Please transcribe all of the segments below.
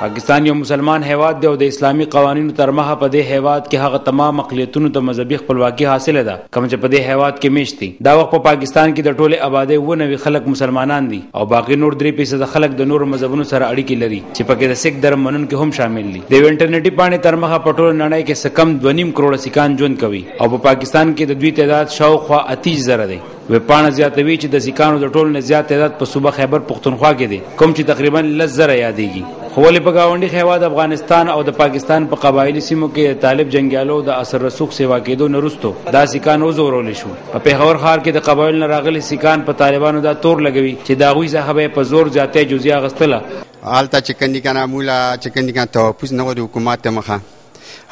پاکستان یو مسلمان هیواد دی او د اسلامي قوانینو تر مخه په دې هیواد کې هغه تمام اقلیتونو ته مذهبي خپلواکي حاصله ده کوم چې په دې هیواد کې میشت دي دا وخت په پاکستان کې د ټوله آبادۍ و نوي خلک مسلمانان دي او باقي نور درې فیصد خلک د نورو مذهبونو سره اړیکې لري چې پکې د سکھ درم منونکي هم شامل دي د یو انټرنیټي پاڼې تر مخه په ټوله نړۍ کې څه کم دوه نیم کروړه سیکان ژوند کوي او په پاکستان کې د دوی تعداد شاوخوا اتیس زره دی ویبپاڼه زیاتوي چې د سیکانو د ټولو نه زیات تعداد په صوبه خیبر پښتونخوا کې دی کوم چې تقریبا لس زره یادېږي خو ولې په ګاونډي هیواد افغانستان او د پاکستان په قبایلي سیمو کې طالب جنګیالو د اثر رسوخ سیوا کېدو نه وروسته دا سیکان وزورول شو په پېښور ښار کې د قبایل نه راغلي سیکان په طالبانو دا تور لګوي چې د هغوی څخه به یې په زور زیاتی جزیه اخیستله هلته چې کندي کنه مولا چې کندي کنه تحفظ نه و د حکومت ته مخه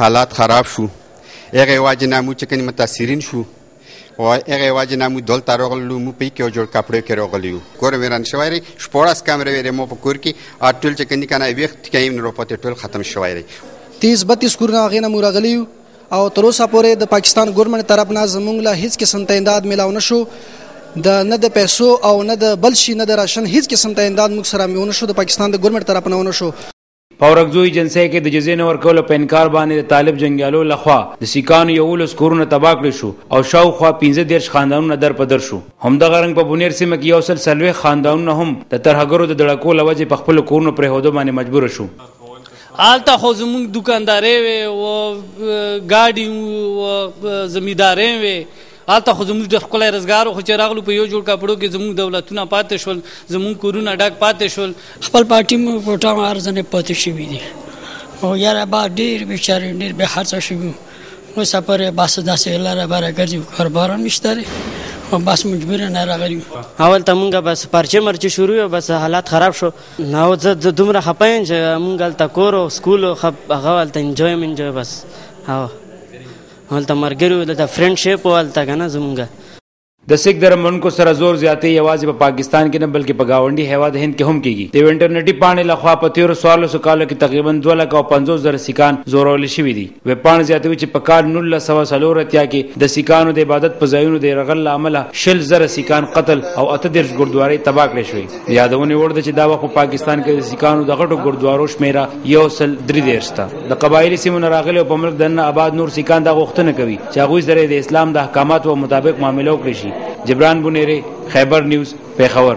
حالات خراب شو هغه واجه نه مو چې کندي متاثرین شو او هغه واجه نه مو دلته راغلو مو په کې جوړ کپړو کې راغلیو کور ویران شوی ری شپورس کمرې ویرې مو په کور کې اټول چې کندي کنه ویخت کې نو پته ټول ختم شوی ری تیز به تیز کورونه هغه نه مو راغلیو او تر اوسه پورې د پاکستان ګورنمنت طرف نه زمونږ له هیڅ قسم ته امداد ملاو نشو د نه د پیسو او نه د بل شي نه د راشن هیڅ قسم ته امداد موږ سره میونه شو د پاکستان د ګورنمنت طرف نه ونه شو په ورکزو ایجنسۍ کې د جزې نه ورکولو په انکار باندې د طالب جنګیالو لخوا د سیکانو یولس کورونه تباه کړی شو او شاوخوا پنځه دېرش خاندانونه در په در شو همدغه رنګ په بونیر سیمه کې یو سل څلوېښت خاندانونه هم د ترهګرو د دړکو له وجې په خپلو کورونو پرېښودو باندې مجبور شو هلته خو زموږ دوکاندارې وې او ګاډي او زمیدارې وې هلته خو زموږ ډېر ښکلی روزګار خو چې راغلو په یو جوړ کپړو کې زموږ دولتونه پاتې شول زموږ کورونه ډک پاتې شول خپل پارټي مو کوټه ارزنه پاتې شوې دي او یاره با ډېر بیچاره ډېر به خرڅ شوو نو سفر بس داسې لاره بره ګرځي کاربار نشته او بس مجبور نه راغلی اول ته مونږه بس پرچه مرچه شروع بس حالات خراب شو نو زه زه دومره خپه یم چې مونږ هلته کور او سکول او هغه هلته انجوی م انجوی بس او هلته ملګري وو دلته فرینډشیپ و هلته که نه زمونږ د سیک درملونکو سره زور زیاتې یوازې په پاکستان کې نه بلکې په ګاونډي هیواد هند کې هم کیږي د یو انټرنیټي پاڼې لخوا په تیرو څوارلسو کالو کې تقریبا دوه لکه او پنځوس زره سیکان زورول شوي دي ویبپاڼه زیاتوي چې په کال نولس سوه څلور اتیا کې د سیکانو د عبادت په ځایونو د یرغل له امله شل زره سیکان قتل او اته دېرش ګردوارۍ تباه کړې شوې یادونه ورده چې دا وخت په پاکستان کې د سکانو د غټو ګردوارو شمیره یو سل درې دیرسته د قبایلی سیمو نه راغلي په ملک دنه آباد نور سکان دا غوښتنه کوي چې هغه سره د اسلام د احکاماتو مطابق معاملې وکړي شي جبران بنيري خیبر نیوز پیښور